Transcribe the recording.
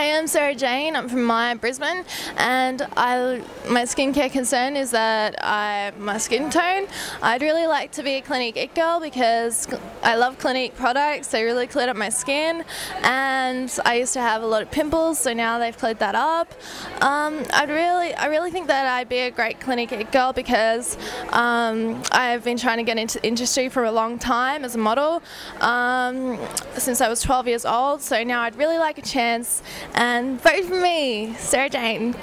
Hey, I'm Sarah Jane. I'm from Maya, Brisbane, and I my skincare concern is that I my skin tone. I'd really like to be a Clinique It girl because I love Clinique products. They really cleared up my skin, and I used to have a lot of pimples, so now they've cleared that up. Um, I'd really, I really think that I'd be a great Clinique It girl because um, I've been trying to get into the industry for a long time as a model um, since I was 12 years old. So now I'd really like a chance and vote for me, Sarah Jane.